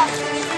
何?